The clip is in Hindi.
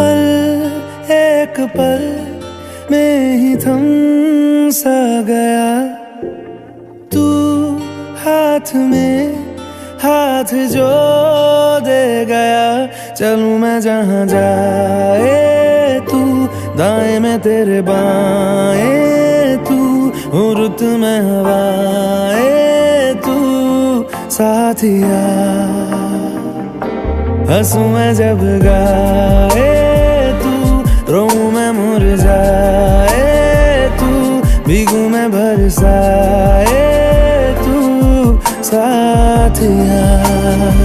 एक पल में ही थम सा गया। तू हाथ में हाथ जो दे गया। चलू मैं जहाँ जाए, तू दाएँ में तेरे बाएँ, तू रुत में हवाए, तू साथिया हंसू मैं जब गाए मर जाए तू भीगू में जाए तू साथ यार